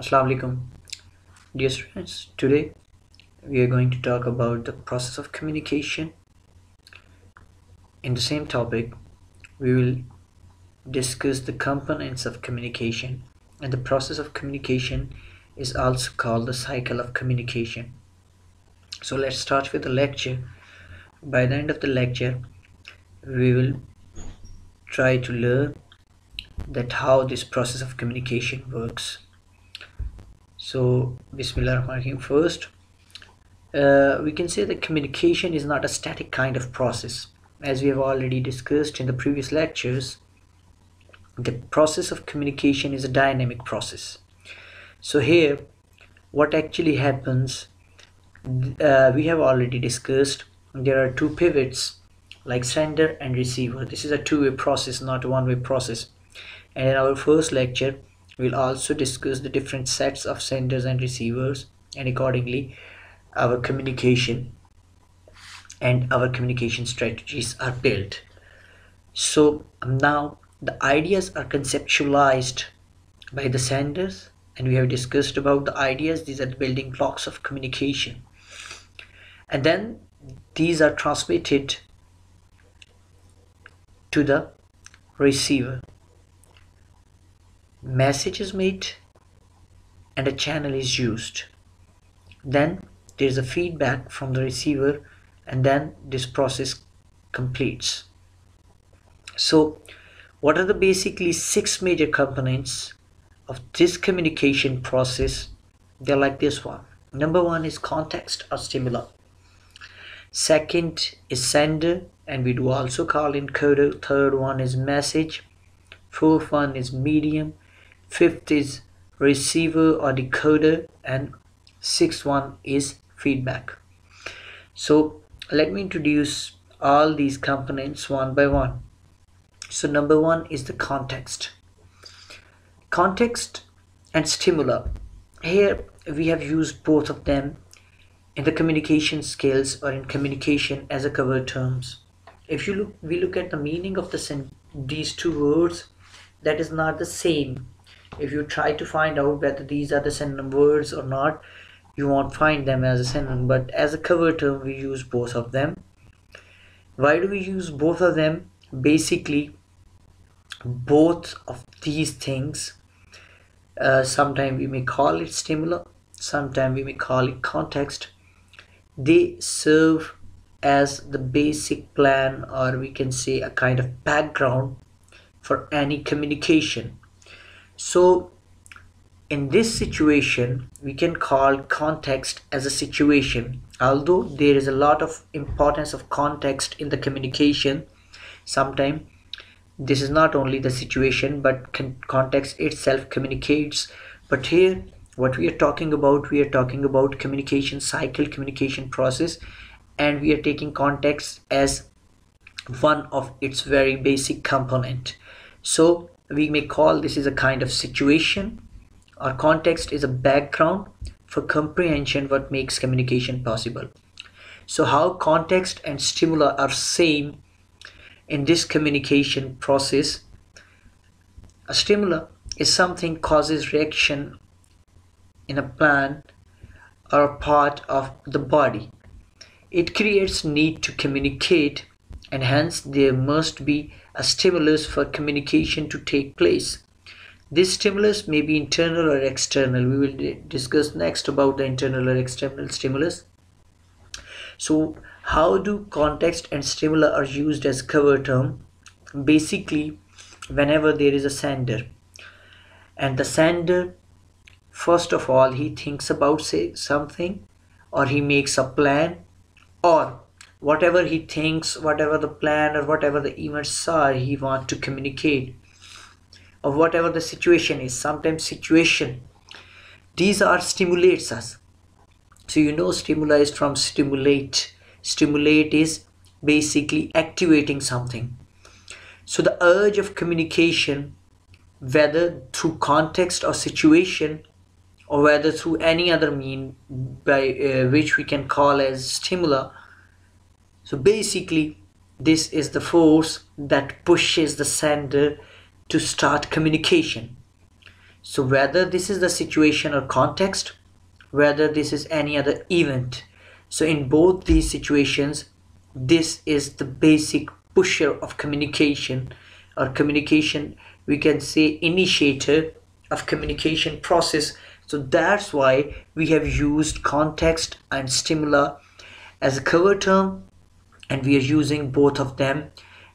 Assalamu alaikum. Dear students today we are going to talk about the process of communication. In the same topic we will discuss the components of communication. And the process of communication is also called the cycle of communication. So let's start with the lecture. By the end of the lecture we will try to learn that how this process of communication works so bismillah first uh, we can say that communication is not a static kind of process. As we have already discussed in the previous lectures the process of communication is a dynamic process. So here what actually happens uh, we have already discussed there are two pivots like sender and receiver. This is a two-way process not a one-way process. And in our first lecture We'll also discuss the different sets of senders and receivers and accordingly our communication and our communication strategies are built. So now the ideas are conceptualized by the senders and we have discussed about the ideas. These are the building blocks of communication. And then these are transmitted to the receiver message is made and a channel is used. Then there is a feedback from the receiver and then this process completes. So what are the basically six major components of this communication process? They're like this one. Number one is context or stimuli. Second is sender and we do also call encoder. Third one is message. Fourth one is medium fifth is receiver or decoder and sixth one is feedback. So let me introduce all these components one by one. So number one is the context. Context and stimuli here we have used both of them in the communication skills or in communication as a cover terms. If you look we look at the meaning of the these two words that is not the same if you try to find out whether these are the synonym words or not you won't find them as a synonym but as a cover term we use both of them. Why do we use both of them? Basically both of these things uh, sometimes we may call it stimulus sometimes we may call it context. They serve as the basic plan or we can say a kind of background for any communication so in this situation, we can call context as a situation. Although there is a lot of importance of context in the communication, sometimes this is not only the situation but context itself communicates. But here what we are talking about, we are talking about communication cycle, communication process and we are taking context as one of its very basic component. So we may call this is a kind of situation. Or context is a background for comprehension what makes communication possible. So how context and stimuli are same in this communication process a stimuli is something causes reaction in a plant or a part of the body. It creates need to communicate and hence there must be a stimulus for communication to take place. This stimulus may be internal or external. We will discuss next about the internal or external stimulus. So how do context and stimuli are used as cover term? Basically, whenever there is a sender and the sender first of all he thinks about say something or he makes a plan or whatever he thinks whatever the plan or whatever the events are he wants to communicate or whatever the situation is. Sometimes situation these are stimulates us. So you know stimuli is from stimulate. Stimulate is basically activating something. So the urge of communication whether through context or situation or whether through any other mean by uh, which we can call as stimuli so basically this is the force that pushes the sender to start communication. So whether this is the situation or context whether this is any other event. So in both these situations this is the basic pusher of communication or communication we can say initiator of communication process. So that's why we have used context and stimuli as a cover term and we are using both of them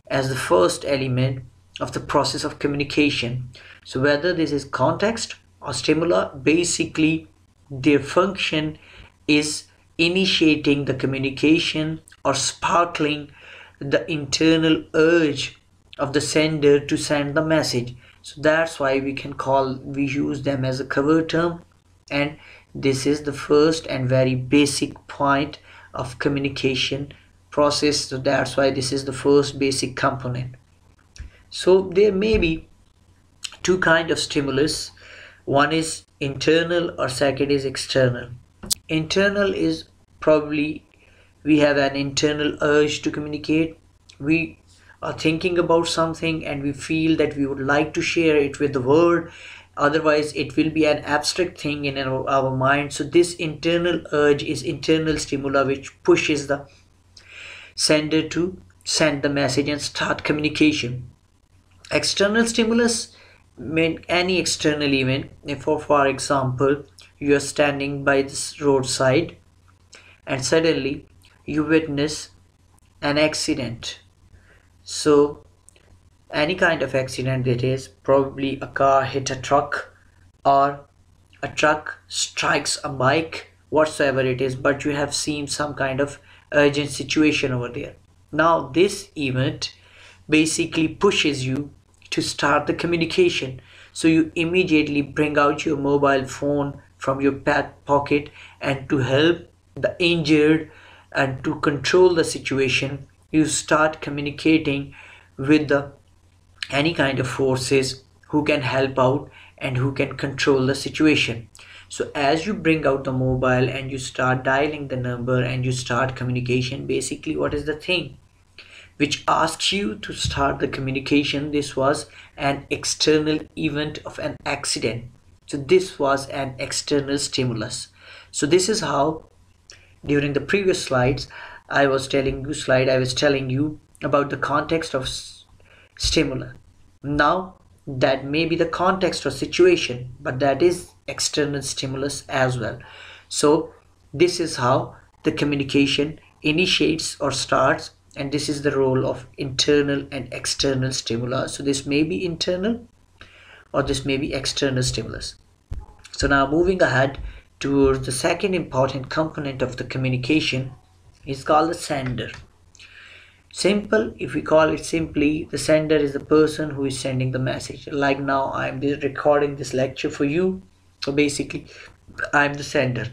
as the first element of the process of communication. So whether this is context or stimuli basically their function is initiating the communication or sparkling the internal urge of the sender to send the message. So that's why we can call we use them as a cover term. And this is the first and very basic point of communication process so that's why this is the first basic component. So there may be two kind of stimulus. One is internal or second is external. Internal is probably we have an internal urge to communicate. We are thinking about something and we feel that we would like to share it with the world. Otherwise it will be an abstract thing in our, our mind. So this internal urge is internal stimuli which pushes the sender to send the message and start communication. External stimulus mean any external event. If for, for example you are standing by this roadside and suddenly you witness an accident. So any kind of accident that is probably a car hit a truck or a truck strikes a bike whatsoever it is but you have seen some kind of urgent situation over there. Now this event basically pushes you to start the communication. So you immediately bring out your mobile phone from your back pocket and to help the injured and to control the situation you start communicating with the any kind of forces who can help out and who can control the situation. So as you bring out the mobile and you start dialing the number and you start communication basically what is the thing which asks you to start the communication? This was an external event of an accident. So this was an external stimulus. So this is how during the previous slides i was telling you slide i was telling you about the context of stimulus now, that may be the context or situation, but that is external stimulus as well. So, this is how the communication initiates or starts, and this is the role of internal and external stimulus. So, this may be internal or this may be external stimulus. So, now moving ahead towards the second important component of the communication is called the sender. Simple, if we call it simply, the sender is the person who is sending the message. Like now, I'm recording this lecture for you. So basically, I'm the sender.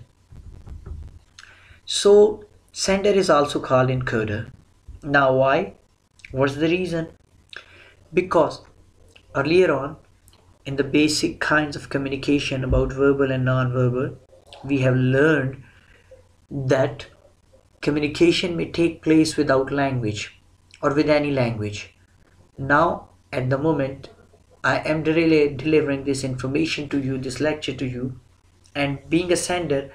So, sender is also called encoder. Now, why? What's the reason? Because earlier on, in the basic kinds of communication about verbal and non-verbal, we have learned that Communication may take place without language or with any language. Now, at the moment, I am really delivering this information to you, this lecture to you, and being a sender,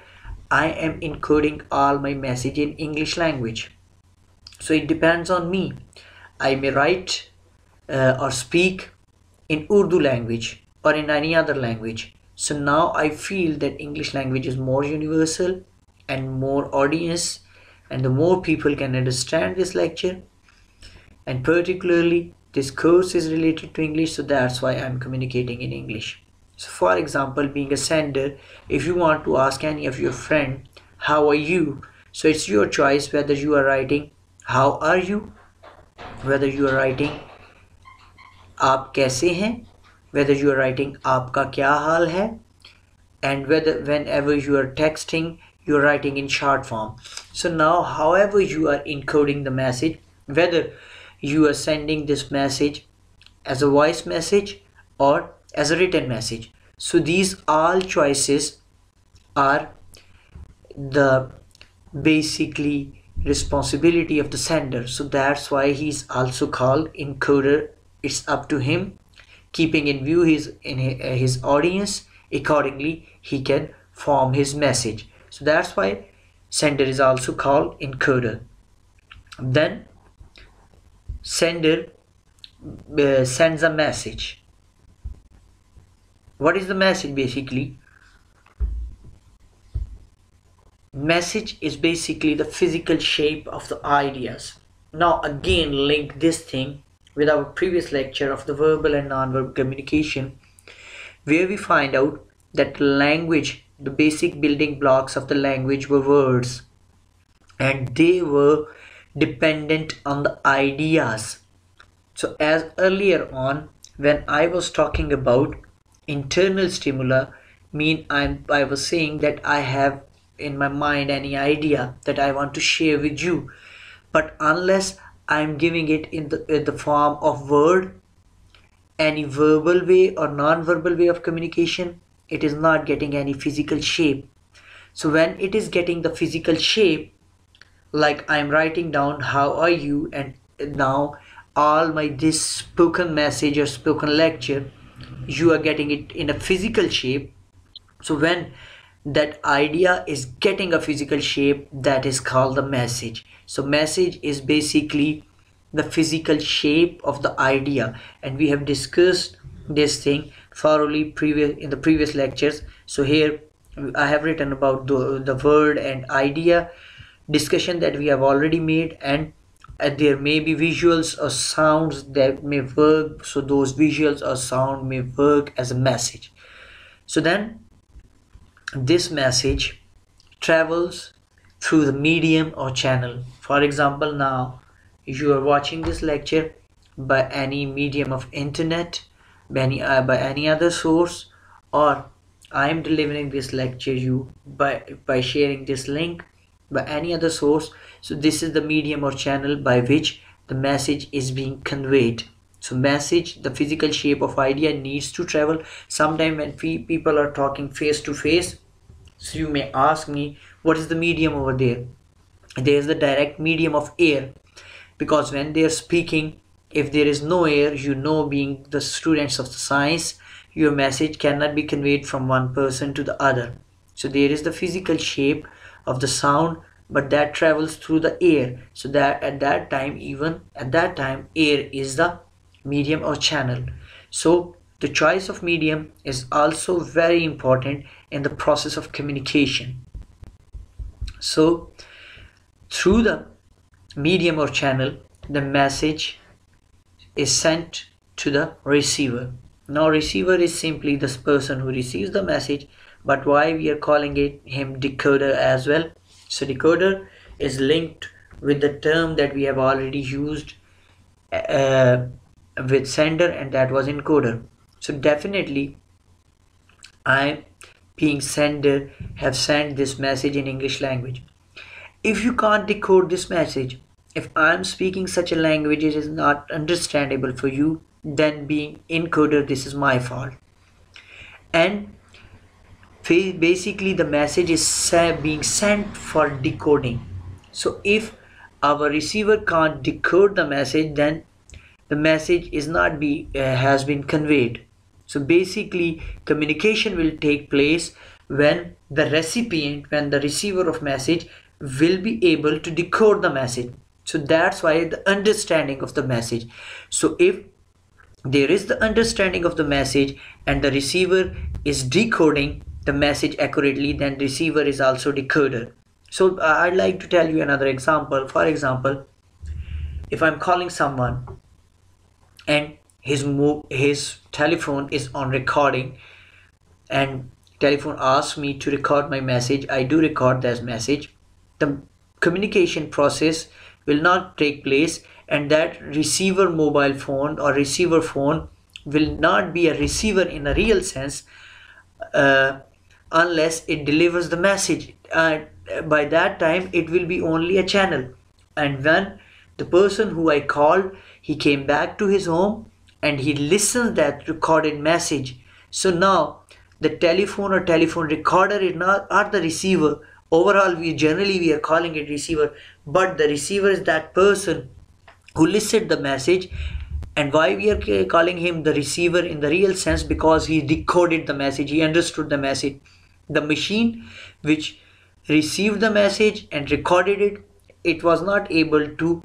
I am encoding all my message in English language. So it depends on me. I may write uh, or speak in Urdu language or in any other language. So now I feel that English language is more universal and more audience and the more people can understand this lecture and particularly this course is related to English so that's why I'm communicating in English so for example being a sender if you want to ask any of your friend how are you so it's your choice whether you are writing how are you whether you are writing आप कैसे हैं whether you are writing आपका क्या हाल है and whether whenever you are texting you're writing in short form so now however you are encoding the message whether you are sending this message as a voice message or as a written message. So these all choices are the basically responsibility of the sender. So that's why he's also called encoder. It's up to him keeping in view his in uh, his audience. Accordingly he can form his message. So that's why sender is also called encoder. Then sender uh, sends a message. What is the message basically? Message is basically the physical shape of the ideas. Now again link this thing with our previous lecture of the verbal and non-verbal communication where we find out that language the basic building blocks of the language were words. And they were dependent on the ideas. So as earlier on when i was talking about internal stimuli mean i'm i was saying that i have in my mind any idea that i want to share with you. But unless i'm giving it in the in the form of word any verbal way or non-verbal way of communication it is not getting any physical shape. So when it is getting the physical shape like i'm writing down how are you? and now all my this spoken message or spoken lecture you are getting it in a physical shape. So when that idea is getting a physical shape that is called the message. So message is basically the physical shape of the idea. And we have discussed this thing thoroughly previous in the previous lectures. So here i have written about the, the word and idea discussion that we have already made and and there may be visuals or sounds that may work. So those visuals or sound may work as a message. So then this message travels through the medium or channel. For example now you are watching this lecture by any medium of internet by any, uh, by any other source or I am delivering this lecture you by by sharing this link by any other source. So this is the medium or channel by which the message is being conveyed. So message the physical shape of idea needs to travel. Sometime when people are talking face to face so you may ask me what is the medium over there? There is the direct medium of air. Because when they are speaking if there is no air you know being the students of the science your message cannot be conveyed from one person to the other. So there is the physical shape of the sound but that travels through the air. So that at that time even at that time air is the medium or channel. So the choice of medium is also very important in the process of communication. So through the medium or channel the message is sent to the receiver now receiver is simply this person who receives the message but why we are calling it him decoder as well so decoder is linked with the term that we have already used uh, with sender and that was encoder. So definitely I being sender have sent this message in English language. If you can't decode this message, if I'm speaking such a language it is not understandable for you, then being encoder this is my fault. And basically the message is being sent for decoding. So if our receiver can't decode the message then the message is not be uh, has been conveyed. So basically communication will take place when the recipient when the receiver of message will be able to decode the message so that's why the understanding of the message. So if there is the understanding of the message and the receiver is decoding the message accurately then receiver is also decoder. So uh, I'd like to tell you another example. For example if I'm calling someone and his move his telephone is on recording and telephone asks me to record my message I do record that message. The communication process will not take place and that receiver mobile phone or receiver phone will not be a receiver in a real sense uh, unless it delivers the message. And by that time it will be only a channel. And when the person who I called he came back to his home and he listened that recorded message. So now the telephone or telephone recorder is not, not the receiver. Overall we generally we are calling it receiver but the receiver is that person who listened the message. And why we are calling him the receiver in the real sense? Because he decoded the message he understood the message. The machine which received the message and recorded it it was not able to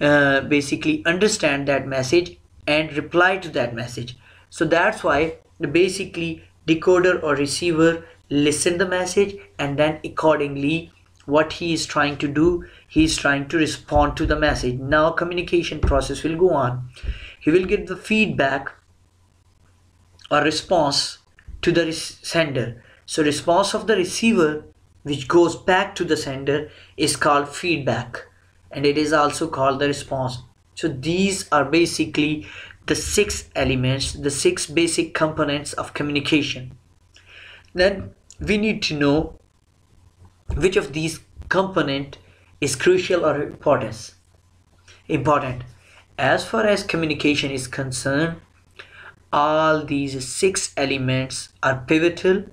uh, basically understand that message and reply to that message. So that's why the basically decoder or receiver listen the message and then accordingly what he is trying to do he is trying to respond to the message. Now communication process will go on. He will get the feedback or response to the sender. So response of the receiver which goes back to the sender is called feedback. And it is also called the response. So these are basically the six elements the six basic components of communication. Then we need to know which of these component is crucial or important? Important. As far as communication is concerned all these six elements are pivotal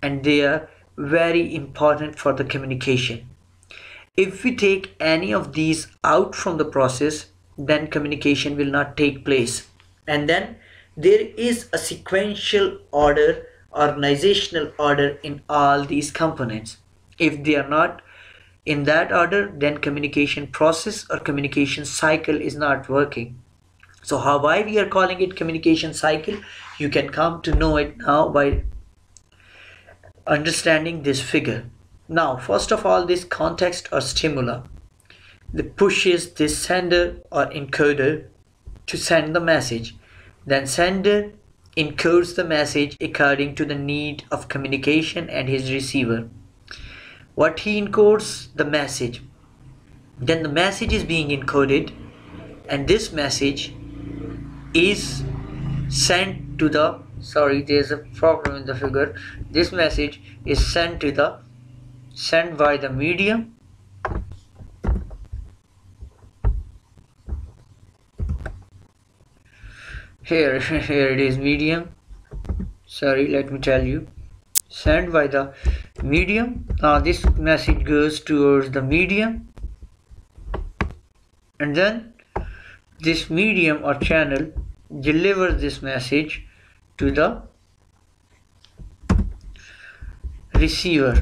and they are very important for the communication. If we take any of these out from the process then communication will not take place. And then there is a sequential order organizational order in all these components if they are not in that order then communication process or communication cycle is not working. So how why we are calling it communication cycle? You can come to know it now by understanding this figure. Now first of all this context or stimuli. That pushes this sender or encoder to send the message. Then sender encodes the message according to the need of communication and his receiver what he encodes the message. Then the message is being encoded and this message is sent to the sorry there's a problem in the figure. This message is sent to the sent by the medium. Here here it is medium. Sorry let me tell you sent by the medium. Now this message goes towards the medium. And then this medium or channel delivers this message to the receiver.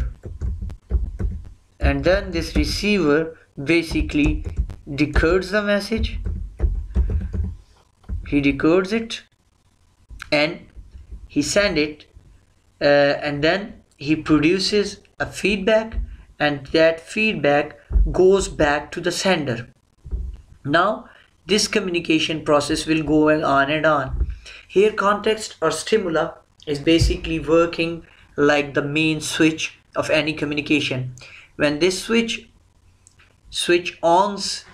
And then this receiver basically decodes the message. He decodes it and he send it uh, and then he produces a feedback and that feedback goes back to the sender. Now this communication process will go on and on. Here context or stimuli is basically working like the main switch of any communication. When this switch switch ons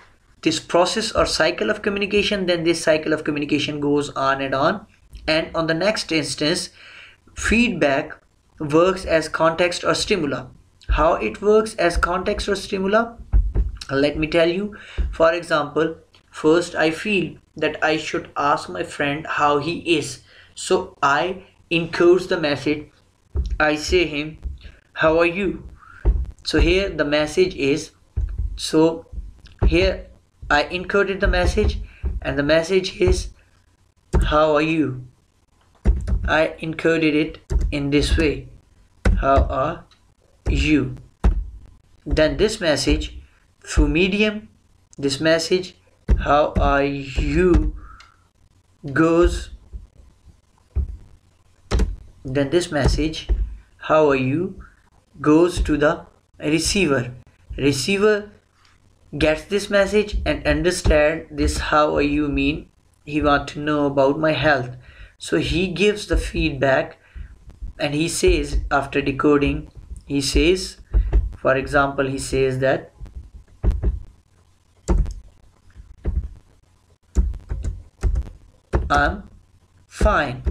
this process or cycle of communication then this cycle of communication goes on and on. And on the next instance feedback works as context or stimuli how it works as context or stimuli let me tell you. For example first i feel that i should ask my friend how he is. So i encode the message. I say him how are you? So here the message is so here i encoded the message and the message is how are you I encoded it in this way. How are you? Then this message through medium this message how are you goes. Then this message how are you goes to the receiver. Receiver gets this message and understand this how are you mean. He want to know about my health so he gives the feedback and he says after decoding he says for example he says that I'm fine.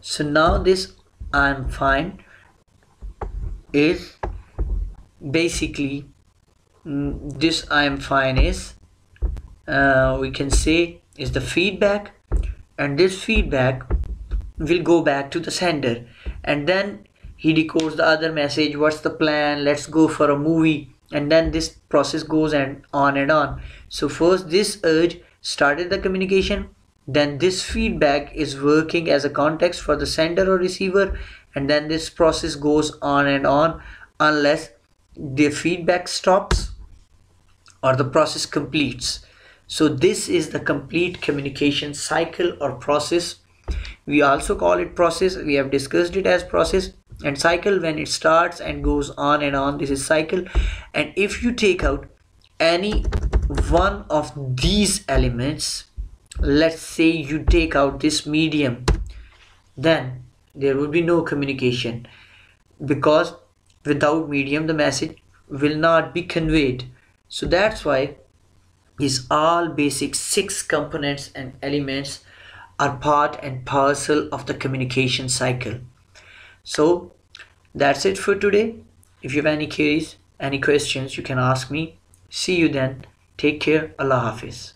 So now this I'm fine is basically mm, this I'm fine is uh, we can say is the feedback and this feedback will go back to the sender. And then he decodes the other message what's the plan? Let's go for a movie. And then this process goes and on and on. So first this urge started the communication then this feedback is working as a context for the sender or receiver and then this process goes on and on unless the feedback stops or the process completes so this is the complete communication cycle or process. We also call it process. We have discussed it as process and cycle when it starts and goes on and on. This is cycle. And if you take out any one of these elements let's say you take out this medium then there will be no communication because without medium the message will not be conveyed. So that's why these all basic six components and elements are part and parcel of the communication cycle. So that's it for today. If you have any queries any questions you can ask me. See you then. Take care. Allah hafiz